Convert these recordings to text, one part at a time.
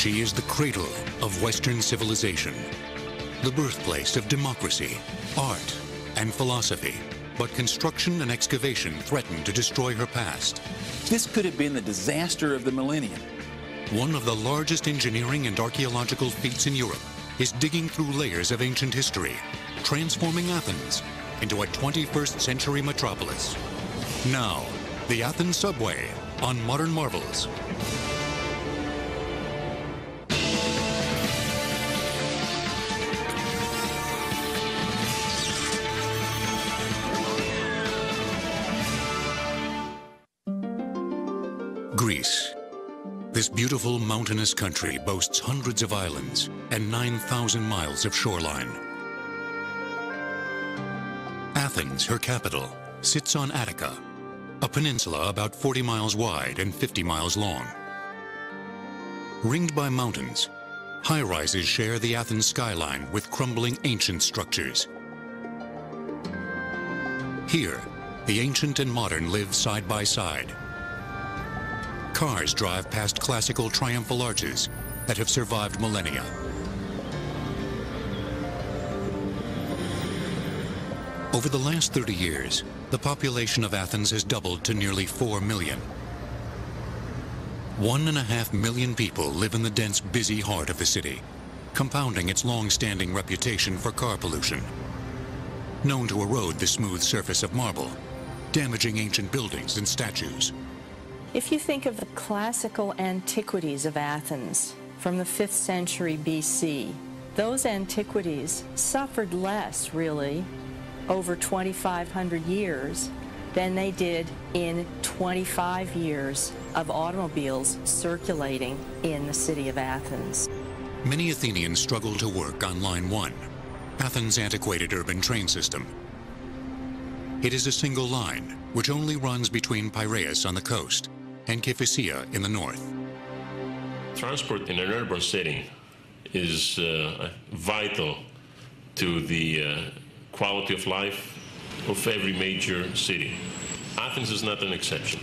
She is the cradle of Western civilization, the birthplace of democracy, art, and philosophy. But construction and excavation threaten to destroy her past. This could have been the disaster of the millennium. One of the largest engineering and archaeological feats in Europe is digging through layers of ancient history, transforming Athens into a 21st century metropolis. Now, the Athens subway on Modern Marvels. Beautiful mountainous country boasts hundreds of islands and 9,000 miles of shoreline. Athens, her capital, sits on Attica, a peninsula about 40 miles wide and 50 miles long. Ringed by mountains, high-rises share the Athens skyline with crumbling ancient structures. Here, the ancient and modern live side by side. Cars drive past classical triumphal arches that have survived millennia. Over the last 30 years, the population of Athens has doubled to nearly 4 million. One and a half million people live in the dense, busy heart of the city, compounding its long-standing reputation for car pollution. Known to erode the smooth surface of marble, damaging ancient buildings and statues. If you think of the classical antiquities of Athens from the 5th century BC, those antiquities suffered less, really, over 2,500 years than they did in 25 years of automobiles circulating in the city of Athens. Many Athenians struggle to work on Line 1, Athens' antiquated urban train system. It is a single line, which only runs between Piraeus on the coast and Kephissia in the north. Transport in an urban setting is uh, vital to the uh, quality of life of every major city. Athens is not an exception.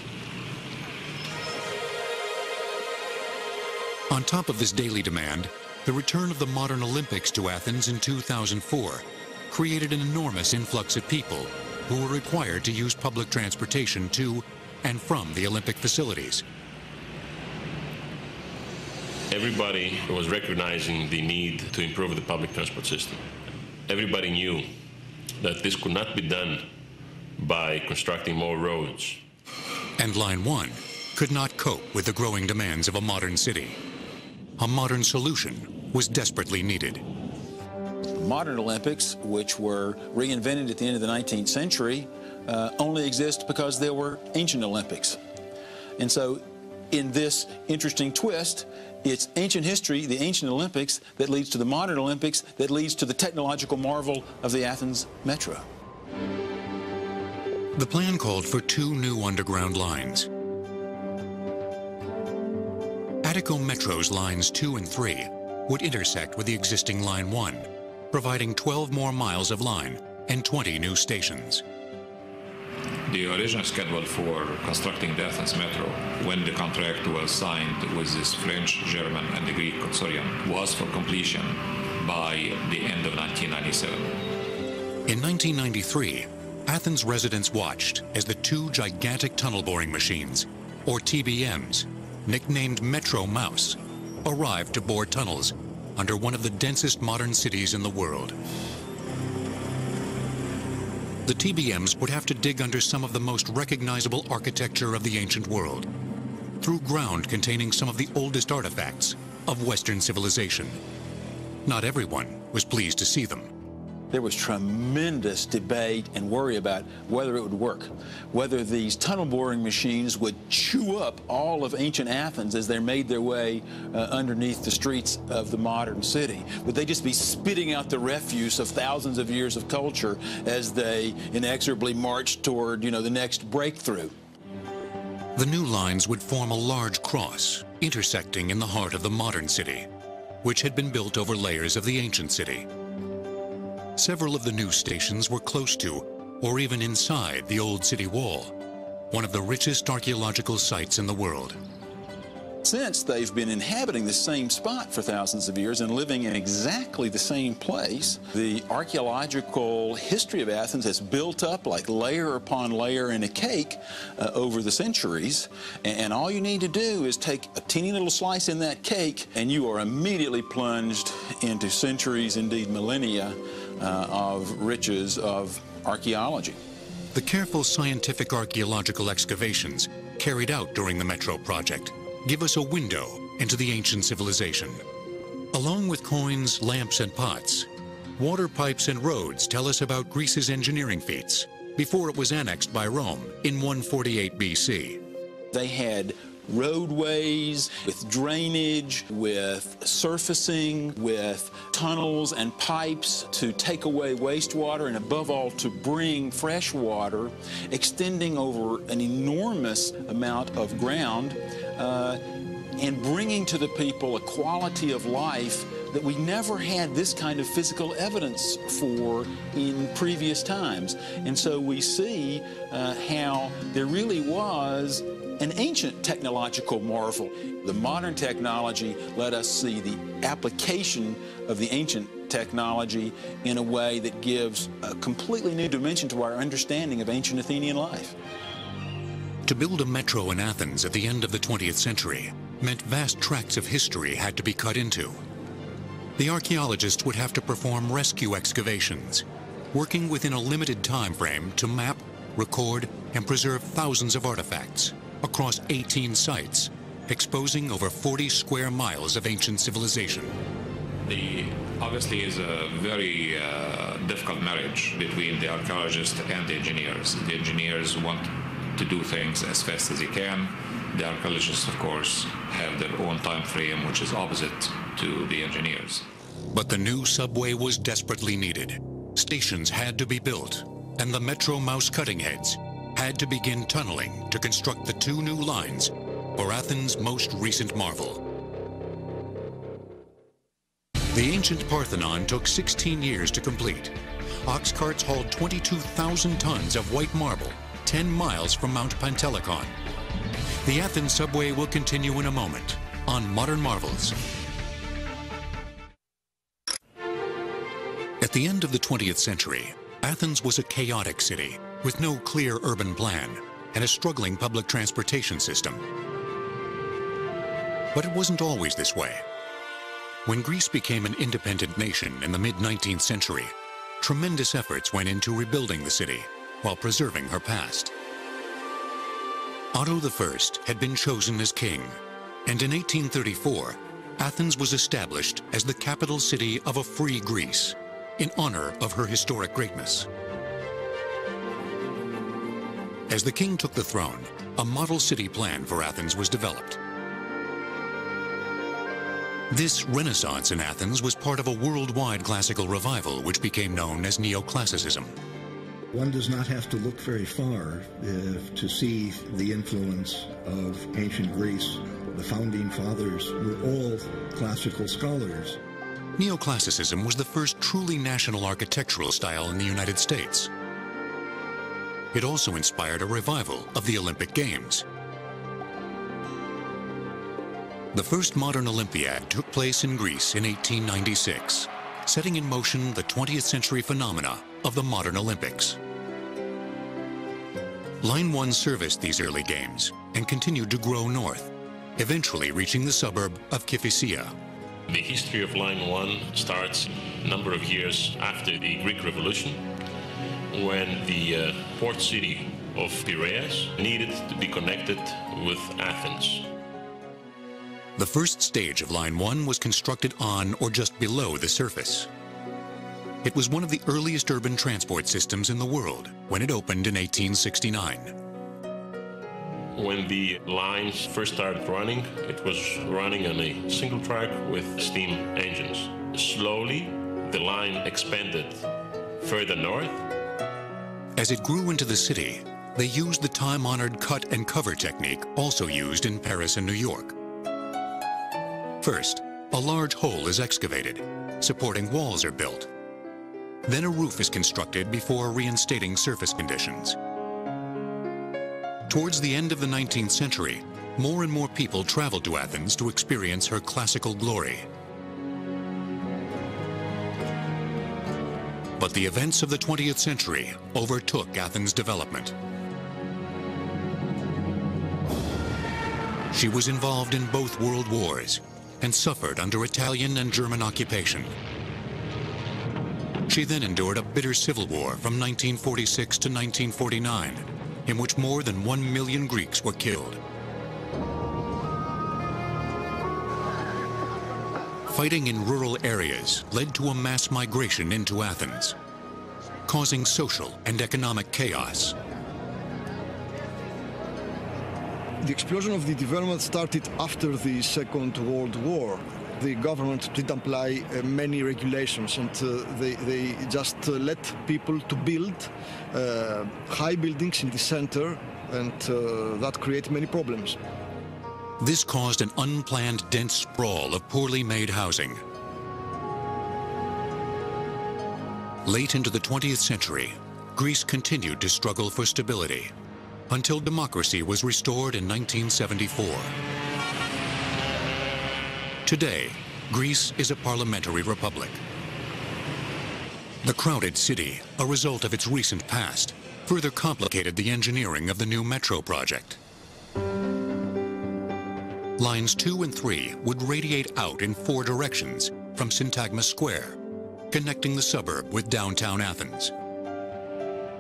On top of this daily demand, the return of the modern Olympics to Athens in 2004 created an enormous influx of people who were required to use public transportation to and from the Olympic facilities. Everybody was recognizing the need to improve the public transport system. Everybody knew that this could not be done by constructing more roads. And Line 1 could not cope with the growing demands of a modern city. A modern solution was desperately needed. The Modern Olympics, which were reinvented at the end of the 19th century, uh, only exist because there were ancient Olympics. And so in this interesting twist, it's ancient history, the ancient Olympics, that leads to the modern Olympics, that leads to the technological marvel of the Athens Metro. The plan called for two new underground lines. Attiko Metro's lines 2 and 3 would intersect with the existing Line 1, providing 12 more miles of line and 20 new stations. The original schedule for constructing the Athens Metro, when the contract was signed with this French, German, and the Greek consortium, was for completion by the end of 1997. In 1993, Athens residents watched as the two gigantic tunnel boring machines, or TBMs, nicknamed Metro Mouse, arrived to bore tunnels under one of the densest modern cities in the world. The TBMs would have to dig under some of the most recognizable architecture of the ancient world, through ground containing some of the oldest artifacts of Western civilization. Not everyone was pleased to see them. There was tremendous debate and worry about whether it would work, whether these tunnel boring machines would chew up all of ancient Athens as they made their way uh, underneath the streets of the modern city. Would they just be spitting out the refuse of thousands of years of culture as they inexorably marched toward, you know, the next breakthrough? The new lines would form a large cross, intersecting in the heart of the modern city, which had been built over layers of the ancient city. Several of the new stations were close to, or even inside, the old city wall, one of the richest archaeological sites in the world. since they've been inhabiting the same spot for thousands of years and living in exactly the same place. The archaeological history of Athens has built up like layer upon layer in a cake uh, over the centuries. And, and all you need to do is take a teeny little slice in that cake and you are immediately plunged into centuries, indeed millennia, uh, of riches of archaeology. The careful scientific archaeological excavations carried out during the Metro project give us a window into the ancient civilization. Along with coins, lamps, and pots, water pipes and roads tell us about Greece's engineering feats before it was annexed by Rome in 148 BC. They had roadways, with drainage, with surfacing, with tunnels and pipes to take away wastewater, and above all, to bring fresh water, extending over an enormous amount of ground, uh, and bringing to the people a quality of life that we never had this kind of physical evidence for in previous times. And so we see uh, how there really was an ancient technological marvel. The modern technology let us see the application of the ancient technology in a way that gives a completely new dimension to our understanding of ancient Athenian life. To build a metro in Athens at the end of the 20th century meant vast tracts of history had to be cut into. The archaeologists would have to perform rescue excavations, working within a limited time frame to map, record, and preserve thousands of artifacts across 18 sites, exposing over 40 square miles of ancient civilization. The obviously is a very uh, difficult marriage between the archaeologists and the engineers. The engineers want to do things as fast as they can. The archaeologists, of course, have their own time frame, which is opposite to the engineers. But the new subway was desperately needed. Stations had to be built, and the Metro Mouse cutting heads had to begin tunneling to construct the two new lines for Athens' most recent marvel. The ancient Parthenon took 16 years to complete. Ox carts hauled 22,000 tons of white marble 10 miles from Mount Pentelikon. The Athens subway will continue in a moment on Modern Marvels. At the end of the 20th century, Athens was a chaotic city with no clear urban plan and a struggling public transportation system. But it wasn't always this way. When Greece became an independent nation in the mid-19th century, tremendous efforts went into rebuilding the city while preserving her past. Otto I had been chosen as king, and in 1834, Athens was established as the capital city of a free Greece in honor of her historic greatness. As the king took the throne, a model city plan for Athens was developed. This renaissance in Athens was part of a worldwide classical revival which became known as Neoclassicism. One does not have to look very far uh, to see the influence of ancient Greece. The founding fathers were all classical scholars. Neoclassicism was the first truly national architectural style in the United States. It also inspired a revival of the Olympic Games. The first modern Olympiad took place in Greece in 1896, setting in motion the 20th century phenomena of the modern Olympics. Line 1 serviced these early games and continued to grow north, eventually reaching the suburb of Kifisia. The history of Line 1 starts a number of years after the Greek Revolution when the uh, port city of Piraeus needed to be connected with Athens. The first stage of Line 1 was constructed on or just below the surface. It was one of the earliest urban transport systems in the world when it opened in 1869. When the lines first started running, it was running on a single track with steam engines. Slowly, the line expanded further north as it grew into the city, they used the time-honored cut and cover technique also used in Paris and New York. First, a large hole is excavated. Supporting walls are built. Then a roof is constructed before reinstating surface conditions. Towards the end of the 19th century, more and more people traveled to Athens to experience her classical glory. But the events of the 20th century overtook Athens' development. She was involved in both world wars and suffered under Italian and German occupation. She then endured a bitter civil war from 1946 to 1949, in which more than one million Greeks were killed. Fighting in rural areas led to a mass migration into Athens, causing social and economic chaos. The explosion of the development started after the Second World War. The government did not apply uh, many regulations and uh, they, they, just uh, let people to build uh, high buildings in the center and uh, that created many problems. This caused an unplanned dense sprawl of poorly made housing. Late into the 20th century, Greece continued to struggle for stability until democracy was restored in 1974. Today, Greece is a parliamentary republic. The crowded city, a result of its recent past, further complicated the engineering of the new metro project. Lines 2 and 3 would radiate out in four directions from Syntagma Square, connecting the suburb with downtown Athens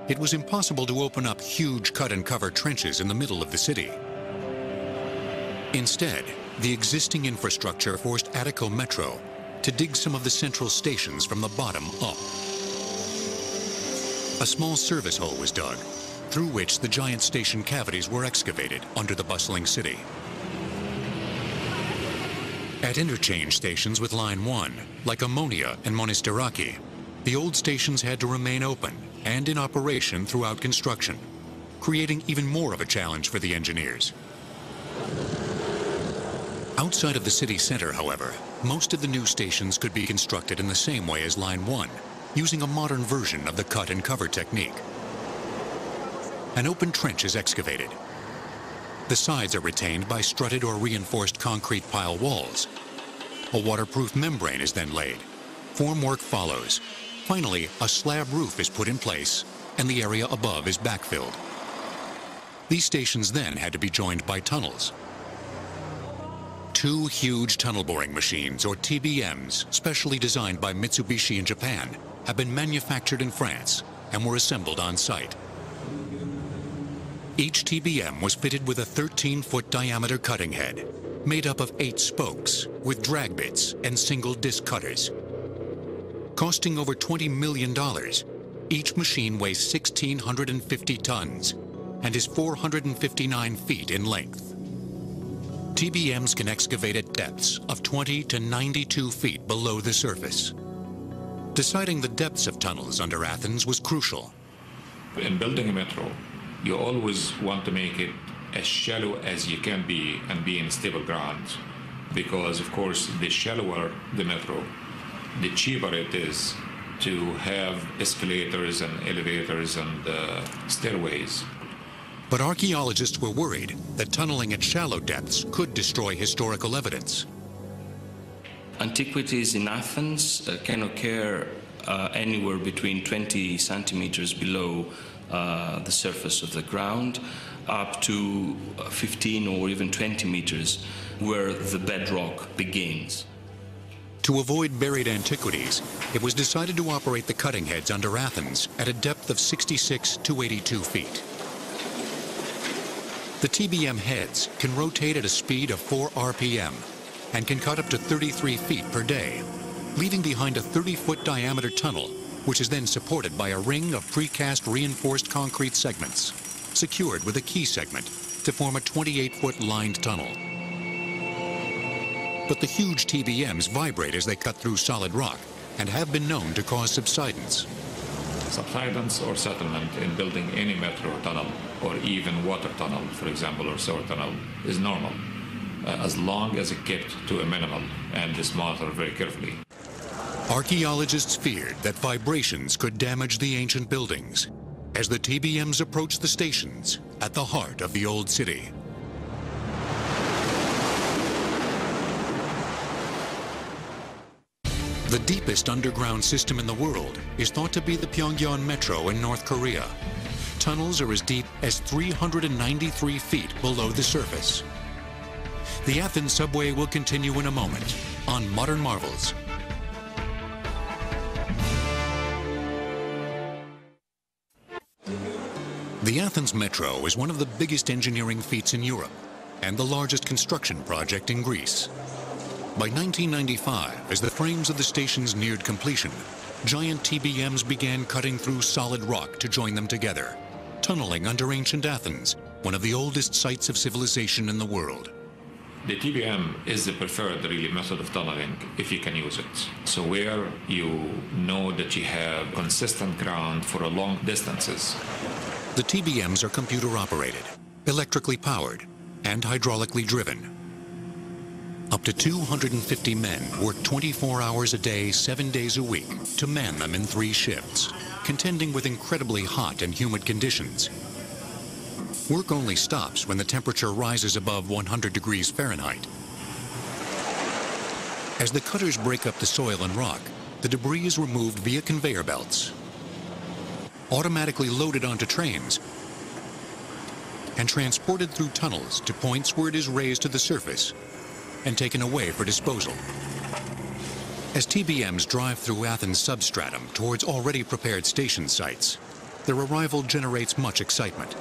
it was impossible to open up huge cut-and-cover trenches in the middle of the city. Instead, the existing infrastructure forced Attiko Metro to dig some of the central stations from the bottom up. A small service hole was dug, through which the giant station cavities were excavated under the bustling city. At interchange stations with Line 1, like Omonia and Monastiraki, the old stations had to remain open and in operation throughout construction, creating even more of a challenge for the engineers. Outside of the city center, however, most of the new stations could be constructed in the same way as Line 1, using a modern version of the cut and cover technique. An open trench is excavated. The sides are retained by strutted or reinforced concrete pile walls. A waterproof membrane is then laid. Formwork follows, Finally, a slab roof is put in place and the area above is backfilled. These stations then had to be joined by tunnels. Two huge tunnel boring machines, or TBMs, specially designed by Mitsubishi in Japan, have been manufactured in France and were assembled on site. Each TBM was fitted with a 13-foot diameter cutting head, made up of eight spokes, with drag bits and single disc cutters, costing over $20 million. Each machine weighs 1,650 tons and is 459 feet in length. TBMs can excavate at depths of 20 to 92 feet below the surface. Deciding the depths of tunnels under Athens was crucial. In building a metro, you always want to make it as shallow as you can be and be in stable ground. Because, of course, the shallower the metro, the cheaper it is to have escalators and elevators and uh, stairways. But archaeologists were worried that tunneling at shallow depths could destroy historical evidence. Antiquities in Athens uh, can occur uh, anywhere between 20 centimeters below uh, the surface of the ground up to uh, 15 or even 20 meters where the bedrock begins. To avoid buried antiquities, it was decided to operate the cutting heads under Athens at a depth of 66 to 82 feet. The TBM heads can rotate at a speed of 4 RPM and can cut up to 33 feet per day, leaving behind a 30-foot diameter tunnel, which is then supported by a ring of precast reinforced concrete segments, secured with a key segment to form a 28-foot lined tunnel. But the huge TBMs vibrate as they cut through solid rock and have been known to cause subsidence. Subsidence or settlement in building any metro tunnel or even water tunnel, for example, or sewer tunnel, is normal, uh, as long as it kept to a minimum and is monitored very carefully. Archaeologists feared that vibrations could damage the ancient buildings as the TBMs approached the stations at the heart of the old city. The deepest underground system in the world is thought to be the Pyongyang Metro in North Korea. Tunnels are as deep as 393 feet below the surface. The Athens subway will continue in a moment on Modern Marvels. The Athens Metro is one of the biggest engineering feats in Europe and the largest construction project in Greece. By 1995, as the frames of the stations neared completion, giant TBMs began cutting through solid rock to join them together, tunneling under ancient Athens, one of the oldest sites of civilization in the world. The TBM is the preferred really method of tunneling if you can use it. So where you know that you have consistent ground for a long distances. The TBMs are computer operated, electrically powered, and hydraulically driven. Up to 250 men work 24 hours a day, seven days a week to man them in three shifts, contending with incredibly hot and humid conditions. Work only stops when the temperature rises above 100 degrees Fahrenheit. As the cutters break up the soil and rock, the debris is removed via conveyor belts, automatically loaded onto trains, and transported through tunnels to points where it is raised to the surface and taken away for disposal. As TBMs drive through Athens substratum towards already prepared station sites, their arrival generates much excitement.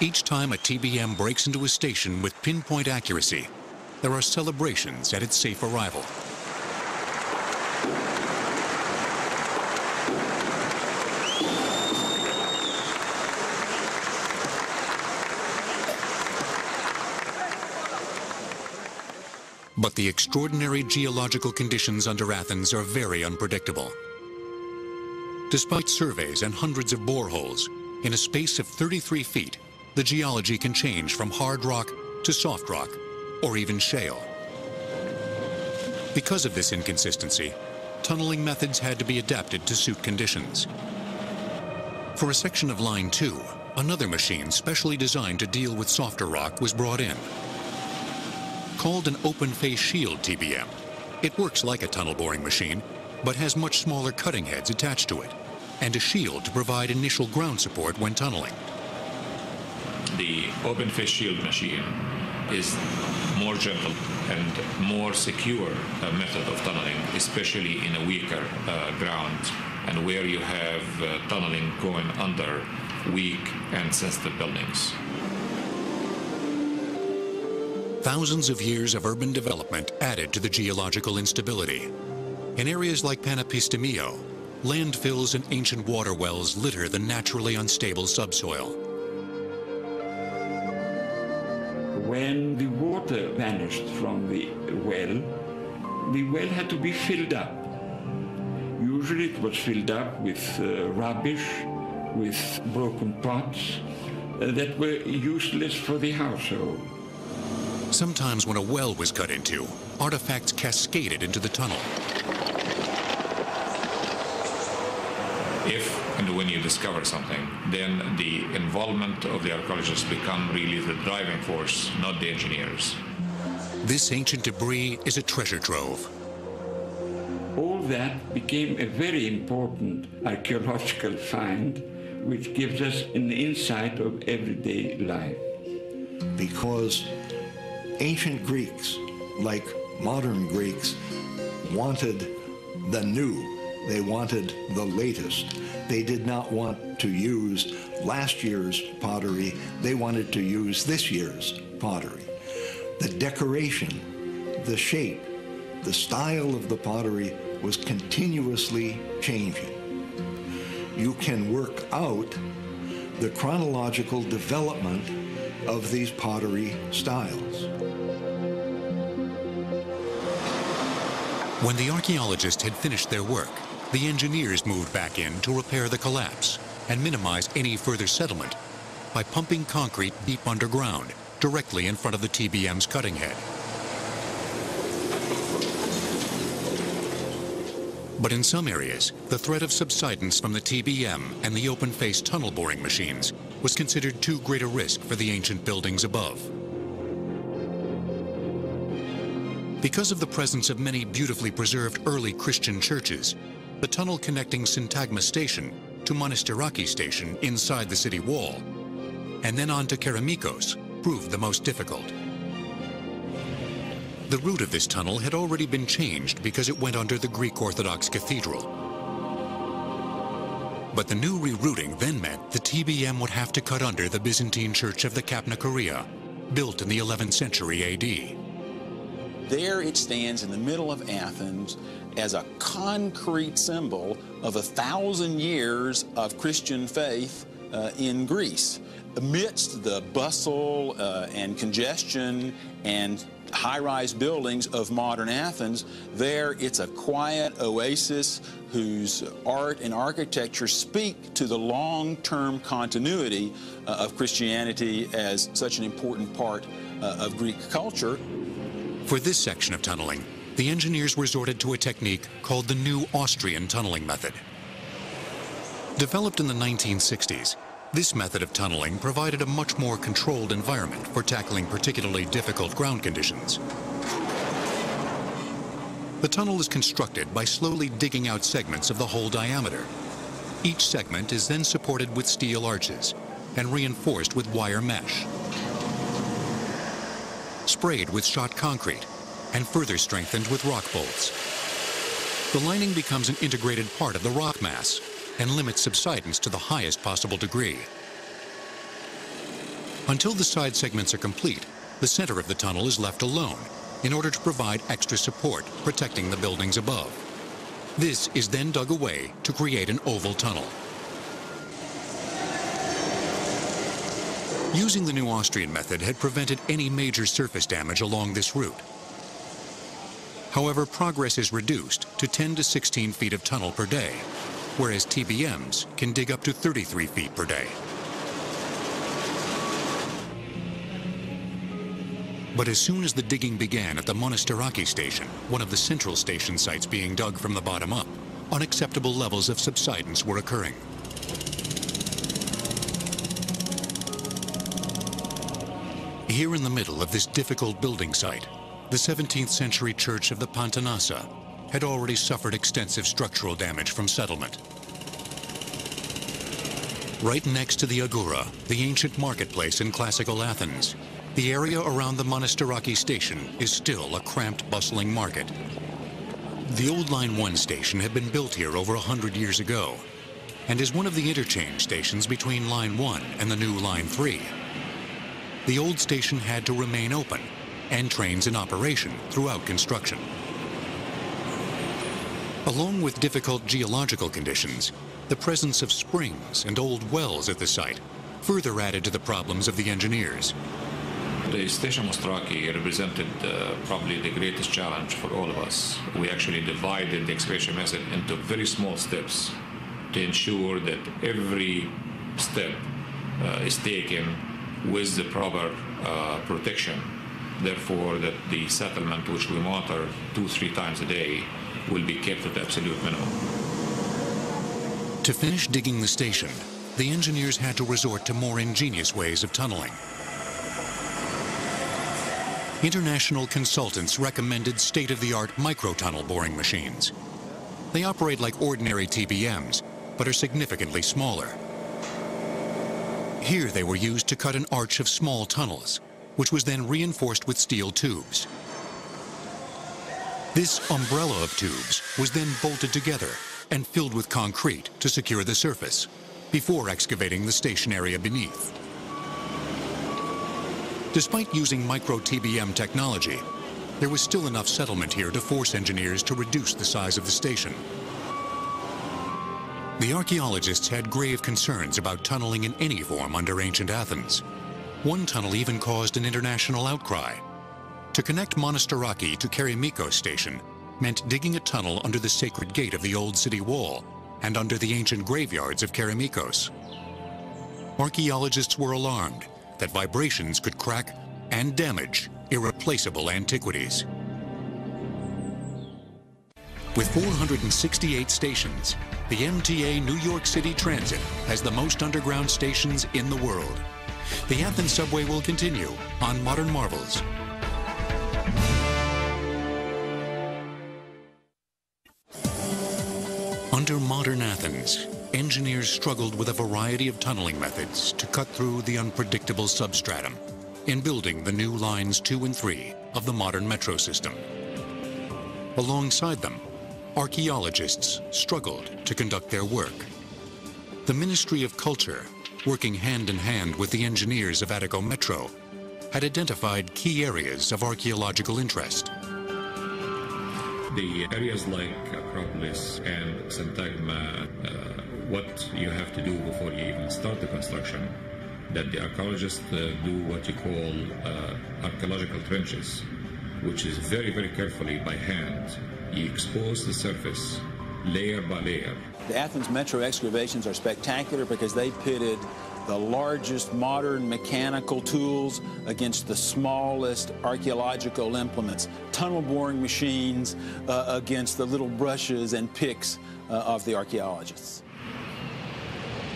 Each time a TBM breaks into a station with pinpoint accuracy, there are celebrations at its safe arrival. But the extraordinary geological conditions under Athens are very unpredictable. Despite surveys and hundreds of boreholes, in a space of 33 feet, the geology can change from hard rock to soft rock, or even shale. Because of this inconsistency, tunneling methods had to be adapted to suit conditions. For a section of Line 2, another machine specially designed to deal with softer rock was brought in. Called an open face shield TBM, it works like a tunnel boring machine, but has much smaller cutting heads attached to it, and a shield to provide initial ground support when tunneling. The open face shield machine is more gentle and more secure uh, method of tunneling, especially in a weaker uh, ground and where you have uh, tunneling going under weak and sensitive buildings. Thousands of years of urban development added to the geological instability. In areas like Panepistimiou, landfills and ancient water wells litter the naturally unstable subsoil. When the water vanished from the well, the well had to be filled up. Usually it was filled up with uh, rubbish, with broken pots uh, that were useless for the household. Sometimes when a well was cut into, artifacts cascaded into the tunnel. If and when you discover something, then the involvement of the archaeologists become really the driving force, not the engineers. This ancient debris is a treasure trove. All that became a very important archaeological find, which gives us an insight of everyday life. Because ancient Greeks, like modern Greeks, wanted the new. They wanted the latest. They did not want to use last year's pottery. They wanted to use this year's pottery. The decoration, the shape, the style of the pottery was continuously changing. You can work out the chronological development of these pottery styles. When the archaeologists had finished their work, the engineers moved back in to repair the collapse and minimize any further settlement by pumping concrete deep underground, directly in front of the TBM's cutting head. But in some areas, the threat of subsidence from the TBM and the open-face tunnel boring machines was considered too great a risk for the ancient buildings above. Because of the presence of many beautifully preserved early Christian churches, the tunnel connecting Syntagma Station to Monastiraki Station inside the city wall, and then on to Keramikos, proved the most difficult. The route of this tunnel had already been changed because it went under the Greek Orthodox Cathedral. But the new rerouting then meant the TBM would have to cut under the Byzantine Church of the Kapnikarea, built in the 11th century AD. There it stands in the middle of Athens as a concrete symbol of a thousand years of Christian faith uh, in Greece. Amidst the bustle uh, and congestion and high-rise buildings of modern Athens, there it's a quiet oasis whose art and architecture speak to the long-term continuity uh, of Christianity as such an important part uh, of Greek culture. For this section of tunneling, the engineers resorted to a technique called the New Austrian Tunneling Method. Developed in the 1960s, this method of tunneling provided a much more controlled environment for tackling particularly difficult ground conditions. The tunnel is constructed by slowly digging out segments of the whole diameter. Each segment is then supported with steel arches and reinforced with wire mesh sprayed with shot concrete, and further strengthened with rock bolts. The lining becomes an integrated part of the rock mass and limits subsidence to the highest possible degree. Until the side segments are complete, the center of the tunnel is left alone in order to provide extra support, protecting the buildings above. This is then dug away to create an oval tunnel. Using the new Austrian method had prevented any major surface damage along this route. However, progress is reduced to 10 to 16 feet of tunnel per day, whereas TBMs can dig up to 33 feet per day. But as soon as the digging began at the Monastiraki station, one of the central station sites being dug from the bottom up, unacceptable levels of subsidence were occurring. Here in the middle of this difficult building site, the 17th century church of the Pantanassa had already suffered extensive structural damage from settlement. Right next to the Agora, the ancient marketplace in classical Athens, the area around the Monastiraki station is still a cramped, bustling market. The old Line 1 station had been built here over a hundred years ago and is one of the interchange stations between Line 1 and the new Line 3 the old station had to remain open and trains in operation throughout construction. Along with difficult geological conditions, the presence of springs and old wells at the site further added to the problems of the engineers. The station Monastiraki represented uh, probably the greatest challenge for all of us. We actually divided the excavation method into very small steps to ensure that every step uh, is taken with the proper uh, protection. Therefore, that the settlement, which we monitor two, three times a day, will be kept at absolute minimum. To finish digging the station, the engineers had to resort to more ingenious ways of tunneling. International consultants recommended state-of-the-art micro-tunnel boring machines. They operate like ordinary TBMs, but are significantly smaller. Here they were used to cut an arch of small tunnels, which was then reinforced with steel tubes. This umbrella of tubes was then bolted together and filled with concrete to secure the surface before excavating the station area beneath. Despite using micro-TBM technology, there was still enough settlement here to force engineers to reduce the size of the station. The archaeologists had grave concerns about tunneling in any form under ancient Athens. One tunnel even caused an international outcry. To connect Monastiraki to Kerimiko station meant digging a tunnel under the sacred gate of the old city wall and under the ancient graveyards of Keramikos. Archaeologists were alarmed that vibrations could crack and damage irreplaceable antiquities. With 468 stations, the MTA New York City Transit has the most underground stations in the world. The Athens subway will continue on Modern Marvels. Under modern Athens, engineers struggled with a variety of tunneling methods to cut through the unpredictable substratum in building the new lines 2 and 3 of the modern metro system. Alongside them, archaeologists struggled to conduct their work. The Ministry of Culture, working hand in hand with the engineers of Attiko Metro, had identified key areas of archaeological interest. The areas like Acropolis and Syntagma, uh, what you have to do before you even start the construction, that the archaeologists uh, do what you call uh, archaeological trenches, which is very, very carefully by hand. You expose the surface layer by layer. The Athens Metro excavations are spectacular because they pitted the largest modern mechanical tools against the smallest archaeological implements, tunnel boring machines uh, against the little brushes and picks uh, of the archaeologists.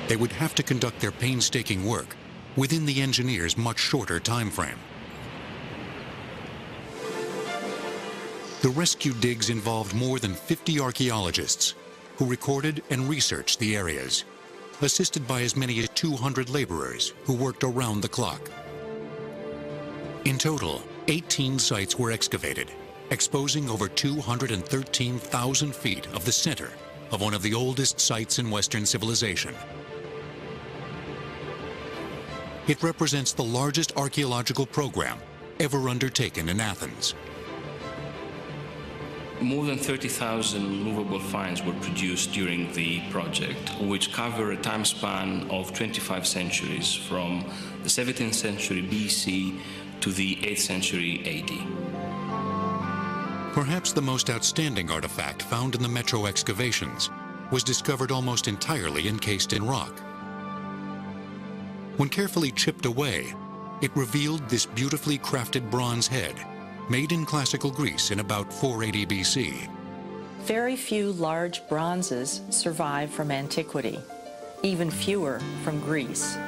They would have to conduct their painstaking work within the engineer's much shorter time frame. The rescue digs involved more than 50 archaeologists who recorded and researched the areas assisted by as many as 200 laborers who worked around the clock. In total, 18 sites were excavated, exposing over 213,000 feet of the center of one of the oldest sites in Western civilization. It represents the largest archaeological program ever undertaken in Athens. More than 30,000 movable finds were produced during the project, which cover a time span of 25 centuries from the 17th century BC to the 8th century AD. Perhaps the most outstanding artifact found in the Metro excavations was discovered almost entirely encased in rock. When carefully chipped away, it revealed this beautifully crafted bronze head made in classical Greece in about 480 BC. Very few large bronzes survive from antiquity, even fewer from Greece.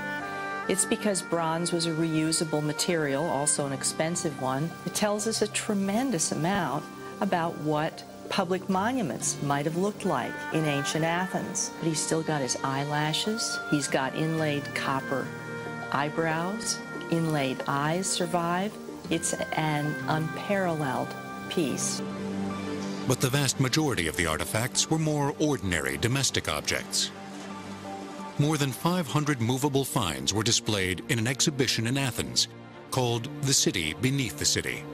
It's because bronze was a reusable material, also an expensive one. It tells us a tremendous amount about what public monuments might have looked like in ancient Athens. But he's still got his eyelashes, he's got inlaid copper eyebrows, inlaid eyes survive, it's an unparalleled piece. But the vast majority of the artifacts were more ordinary domestic objects. More than 500 movable finds were displayed in an exhibition in Athens called The City Beneath the City.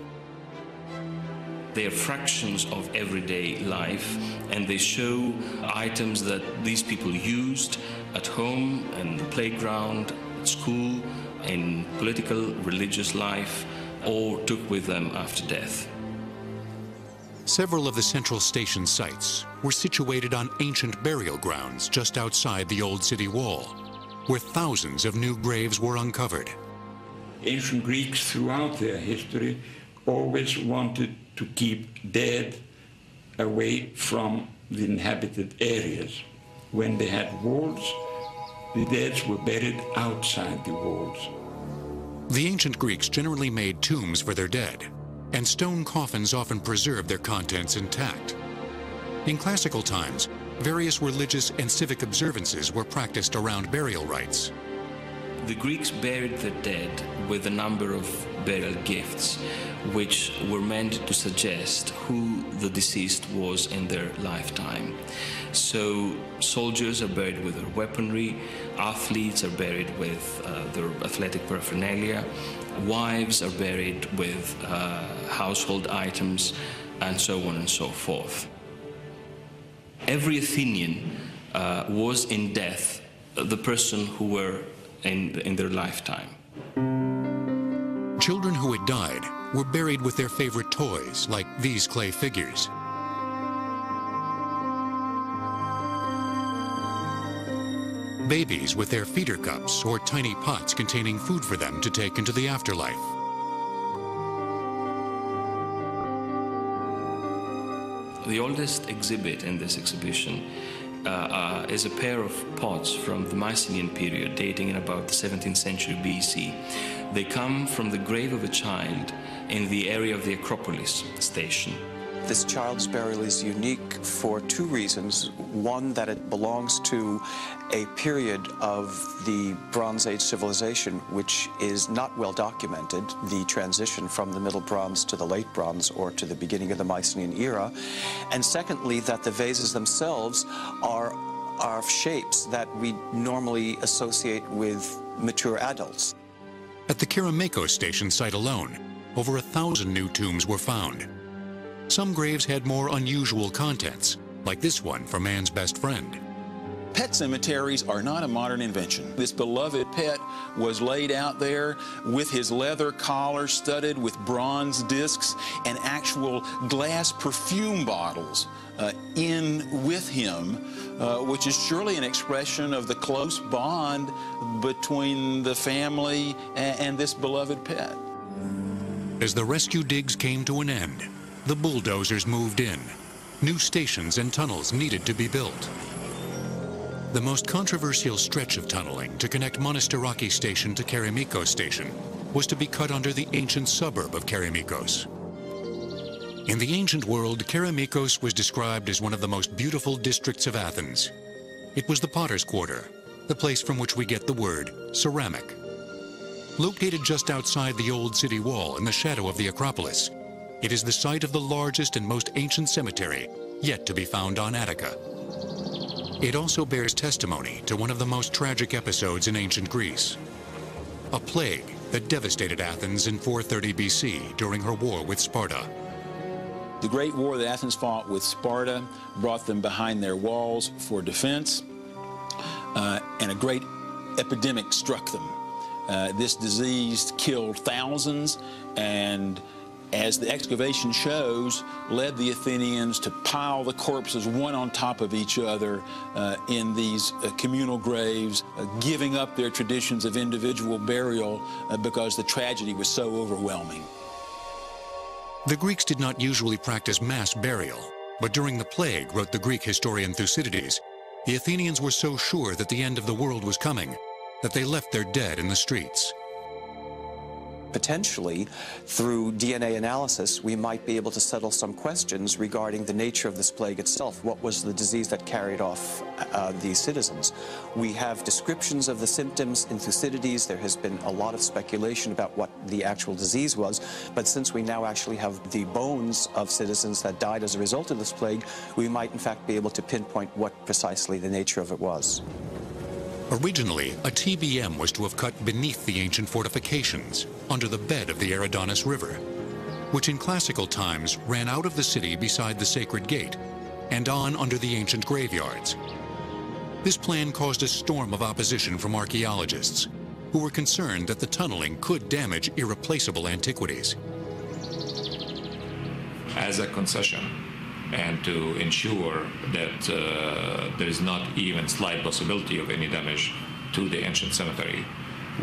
They are fractions of everyday life and they show items that these people used at home and the playground, at school, in political, religious life, or took with them after death. Several of the central station sites were situated on ancient burial grounds just outside the old city wall, where thousands of new graves were uncovered. Ancient Greeks throughout their history always wanted to keep dead away from the inhabited areas. When they had walls, the dead were buried outside the walls. The ancient Greeks generally made tombs for their dead, and stone coffins often preserved their contents intact. In classical times, various religious and civic observances were practiced around burial rites. The Greeks buried their dead with a number of burial gifts, which were meant to suggest who the deceased was in their lifetime. So soldiers are buried with their weaponry, athletes are buried with uh, their athletic paraphernalia, wives are buried with uh, household items, and so on and so forth. Every Athenian uh, was in death the person who were in, in their lifetime. Children who had died were buried with their favorite toys, like these clay figures. babies with their feeder cups or tiny pots containing food for them to take into the afterlife. The oldest exhibit in this exhibition uh, uh, is a pair of pots from the Mycenaean period, dating in about the 17th century BC. They come from the grave of a child in the area of the Acropolis station. This child's burial is unique for two reasons. One, that it belongs to a period of the Bronze Age civilization which is not well documented, the transition from the Middle Bronze to the Late Bronze or to the beginning of the Mycenaean era. And secondly, that the vases themselves are, are shapes that we normally associate with mature adults. At the Kerameikos station site alone, over a thousand new tombs were found. Some graves had more unusual contents, like this one for man's best friend. Pet cemeteries are not a modern invention. This beloved pet was laid out there with his leather collar studded with bronze discs and actual glass perfume bottles uh, in with him, uh, which is surely an expression of the close bond between the family and, and this beloved pet. As the rescue digs came to an end, the bulldozers moved in. New stations and tunnels needed to be built. The most controversial stretch of tunneling to connect Monastiraki Station to Kerameikos Station was to be cut under the ancient suburb of Kerameikos. In the ancient world, Kerameikos was described as one of the most beautiful districts of Athens. It was the potter's quarter, the place from which we get the word ceramic. Located just outside the old city wall in the shadow of the Acropolis, it is the site of the largest and most ancient cemetery yet to be found on Attica. It also bears testimony to one of the most tragic episodes in ancient Greece, a plague that devastated Athens in 430 BC during her war with Sparta. The great war that Athens fought with Sparta brought them behind their walls for defense, uh, and a great epidemic struck them. Uh, this disease killed thousands and as the excavation shows, led the Athenians to pile the corpses one on top of each other uh, in these uh, communal graves, uh, giving up their traditions of individual burial uh, because the tragedy was so overwhelming. The Greeks did not usually practice mass burial, but during the plague, wrote the Greek historian Thucydides, the Athenians were so sure that the end of the world was coming that they left their dead in the streets potentially through DNA analysis, we might be able to settle some questions regarding the nature of this plague itself. What was the disease that carried off uh, these citizens? We have descriptions of the symptoms in Thucydides. There has been a lot of speculation about what the actual disease was. But since we now actually have the bones of citizens that died as a result of this plague, we might in fact be able to pinpoint what precisely the nature of it was. Originally, a TBM was to have cut beneath the ancient fortifications, under the bed of the Eridanus River, which in classical times ran out of the city beside the sacred gate and on under the ancient graveyards. This plan caused a storm of opposition from archaeologists, who were concerned that the tunneling could damage irreplaceable antiquities. As a concession, and to ensure that uh, there is not even slight possibility of any damage to the ancient cemetery,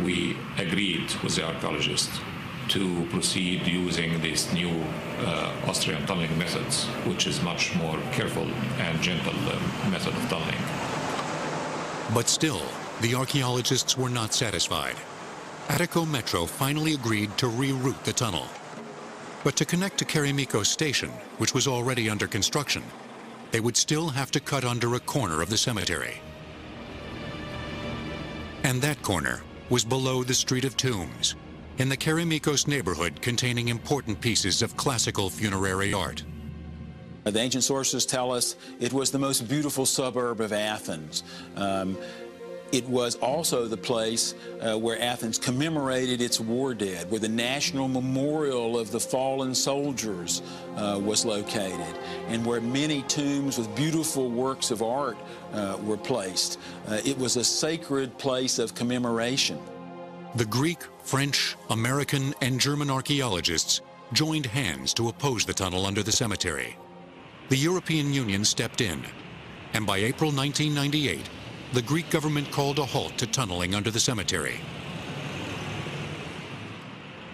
we agreed with the archaeologists to proceed using this new uh, Austrian tunneling methods, which is much more careful and gentle uh, method of tunneling. But still, the archaeologists were not satisfied. Attiko Metro finally agreed to reroute the tunnel but to connect to Kerameikos Station, which was already under construction, they would still have to cut under a corner of the cemetery. And that corner was below the Street of Tombs, in the Kerameikos neighborhood containing important pieces of classical funerary art. The ancient sources tell us it was the most beautiful suburb of Athens. Um, it was also the place uh, where Athens commemorated its war dead, where the national memorial of the fallen soldiers uh, was located, and where many tombs with beautiful works of art uh, were placed. Uh, it was a sacred place of commemoration. The Greek, French, American, and German archaeologists joined hands to oppose the tunnel under the cemetery. The European Union stepped in, and by April 1998, the Greek government called a halt to tunneling under the cemetery.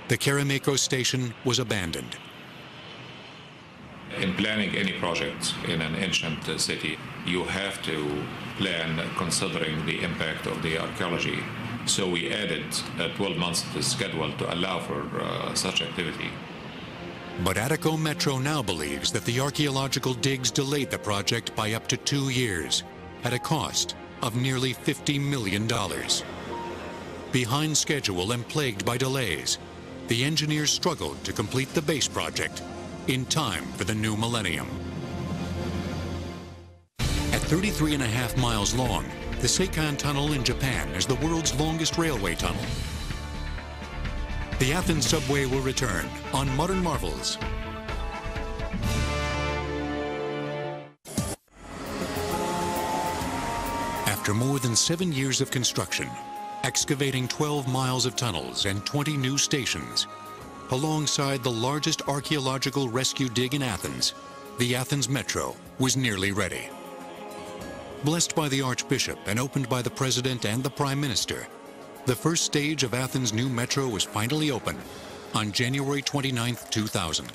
The Kerameikos station was abandoned. In planning any project in an ancient city, you have to plan considering the impact of the archaeology. So we added uh, 12 months to the schedule to allow for uh, such activity. But Attiko Metro now believes that the archaeological digs delayed the project by up to two years at a cost of nearly $50 million. Behind schedule and plagued by delays, the engineers struggled to complete the base project in time for the new millennium. At 33 and a half miles long, the Seikan Tunnel in Japan is the world's longest railway tunnel. The Athens subway will return on Modern Marvels. After more than seven years of construction, excavating 12 miles of tunnels and 20 new stations, alongside the largest archaeological rescue dig in Athens, the Athens Metro was nearly ready. Blessed by the Archbishop and opened by the President and the Prime Minister, the first stage of Athens' new metro was finally open on January 29, 2000.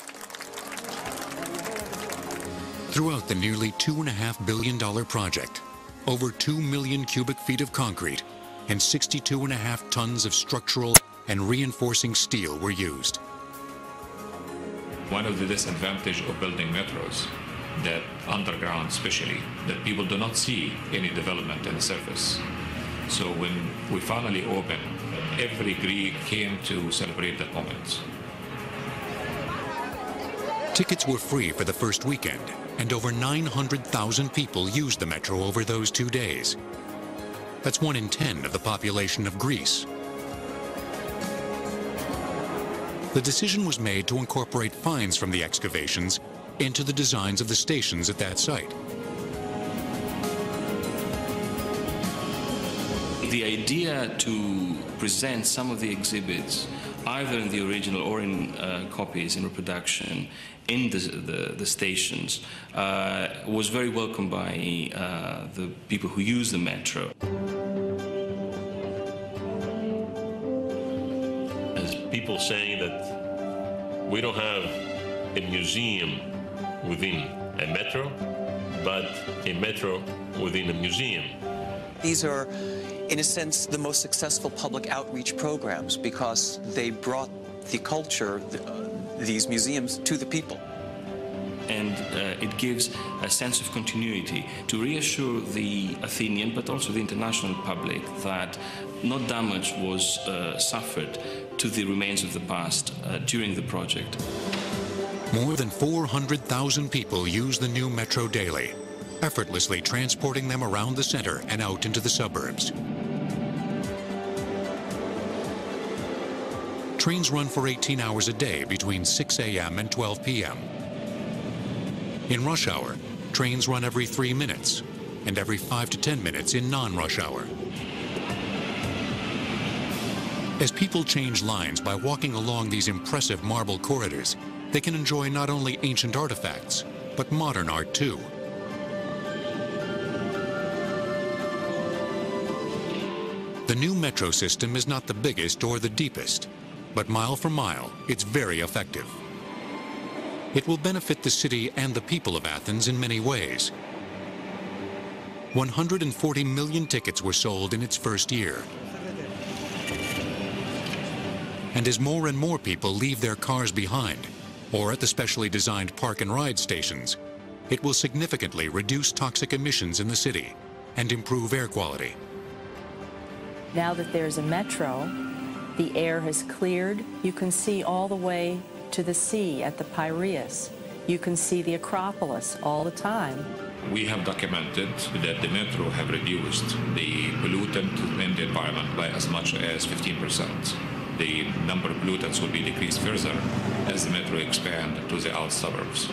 Throughout the nearly $2.5 billion project, over 2 million cubic feet of concrete and 62.5 tons of structural and reinforcing steel were used. One of the disadvantages of building metros, that underground especially, that people do not see any development in the surface. So when we finally opened, every Greek came to celebrate that moment. Tickets were free for the first weekend, and over 900,000 people used the metro over those two days. That's one in 10 of the population of Greece. The decision was made to incorporate finds from the excavations into the designs of the stations at that site. The idea to present some of the exhibits, either in the original or in uh, copies in reproduction, in the, the, the stations, uh, was very welcomed by uh, the people who use the metro. As people saying that we don't have a museum within a metro, but a metro within a museum. These are, in a sense, the most successful public outreach programs because they brought the culture, the, uh, these museums, to the people. And uh, it gives a sense of continuity to reassure the Athenian but also the international public that no damage was uh, suffered to the remains of the past uh, during the project. More than 400,000 people use the new metro daily, effortlessly transporting them around the center and out into the suburbs. Trains run for 18 hours a day between 6 a.m. and 12 p.m. In rush hour, trains run every three minutes and every five to 10 minutes in non-rush hour. As people change lines by walking along these impressive marble corridors, they can enjoy not only ancient artifacts, but modern art too. The new metro system is not the biggest or the deepest, but mile for mile, it's very effective. It will benefit the city and the people of Athens in many ways. 140 million tickets were sold in its first year. And as more and more people leave their cars behind, or at the specially designed park and ride stations, it will significantly reduce toxic emissions in the city and improve air quality. Now that there's a metro, the air has cleared. You can see all the way to the sea at the Piraeus. You can see the Acropolis all the time. We have documented that the metro have reduced the pollutant in the environment by as much as 15%. The number of pollutants will be decreased further as the metro expand to the out suburbs.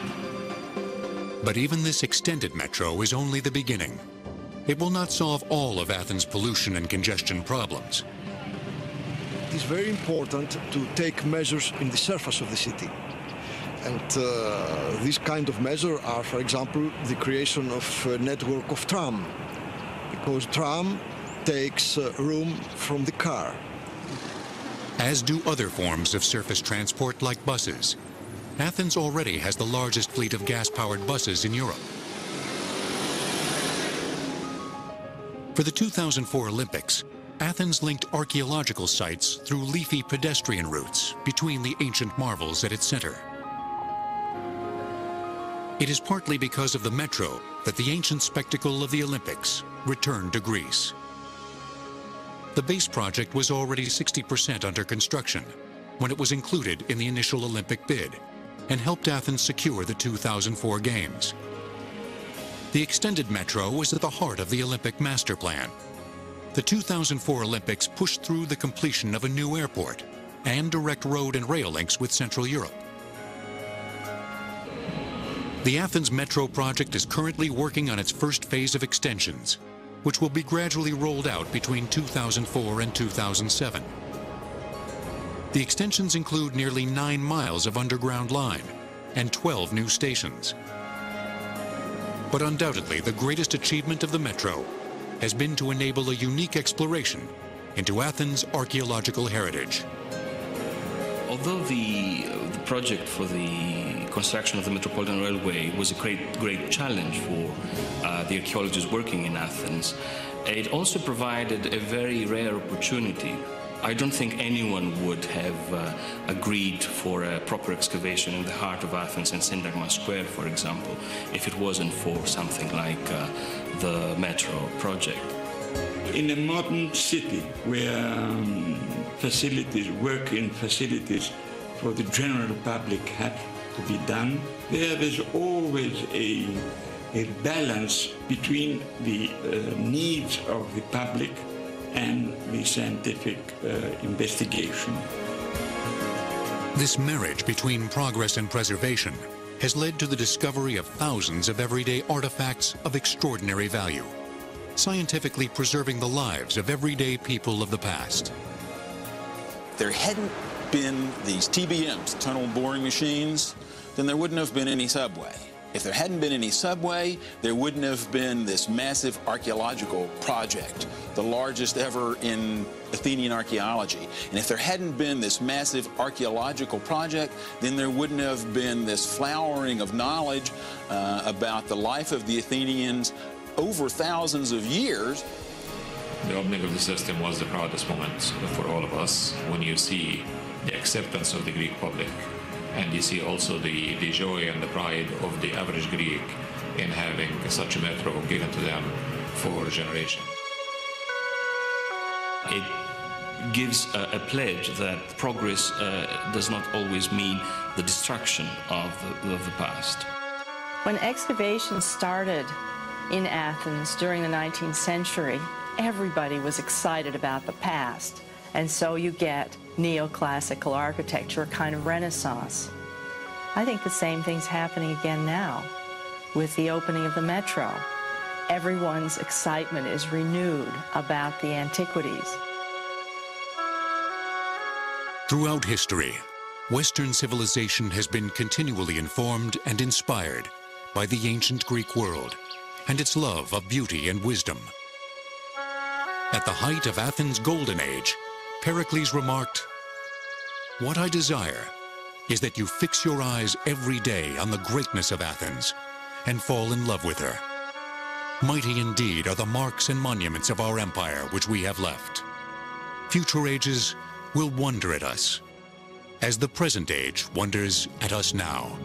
But even this extended metro is only the beginning. It will not solve all of Athens' pollution and congestion problems. It is very important to take measures in the surface of the city. And uh, these kind of measures are, for example, the creation of a network of tram, because tram takes uh, room from the car. As do other forms of surface transport like buses. Athens already has the largest fleet of gas-powered buses in Europe. For the 2004 Olympics, Athens linked archaeological sites through leafy pedestrian routes between the ancient marvels at its center. It is partly because of the metro that the ancient spectacle of the Olympics returned to Greece. The base project was already 60% under construction when it was included in the initial Olympic bid and helped Athens secure the 2004 Games. The extended metro was at the heart of the Olympic master plan. The 2004 Olympics pushed through the completion of a new airport and direct road and rail links with Central Europe. The Athens Metro project is currently working on its first phase of extensions, which will be gradually rolled out between 2004 and 2007. The extensions include nearly nine miles of underground line and 12 new stations. But undoubtedly, the greatest achievement of the Metro has been to enable a unique exploration into Athens' archaeological heritage. Although the, the project for the construction of the Metropolitan Railway was a great, great challenge for uh, the archaeologists working in Athens, it also provided a very rare opportunity I don't think anyone would have uh, agreed for a proper excavation in the heart of Athens and Syntagma Square, for example, if it wasn't for something like uh, the metro project. In a modern city where um, facilities, working facilities for the general public have to be done, there is always a, a balance between the uh, needs of the public and the scientific uh, investigation. This marriage between progress and preservation has led to the discovery of thousands of everyday artifacts of extraordinary value, scientifically preserving the lives of everyday people of the past. There hadn't been these TBMs, tunnel boring machines, then there wouldn't have been any subway. If there hadn't been any subway, there wouldn't have been this massive archaeological project, the largest ever in Athenian archaeology. And if there hadn't been this massive archaeological project, then there wouldn't have been this flowering of knowledge uh, about the life of the Athenians over thousands of years. The opening of the system was the proudest moment for all of us when you see the acceptance of the Greek public and you see also the, the joy and the pride of the average Greek in having such a metro given to them for a generation. It gives a, a pledge that progress uh, does not always mean the destruction of the, of the past. When excavations started in Athens during the 19th century, everybody was excited about the past. And so you get neoclassical architecture, a kind of renaissance. I think the same thing's happening again now with the opening of the metro. Everyone's excitement is renewed about the antiquities. Throughout history, Western civilization has been continually informed and inspired by the ancient Greek world and its love of beauty and wisdom. At the height of Athens' golden age, Pericles remarked, What I desire is that you fix your eyes every day on the greatness of Athens and fall in love with her. Mighty indeed are the marks and monuments of our empire which we have left. Future ages will wonder at us, as the present age wonders at us now.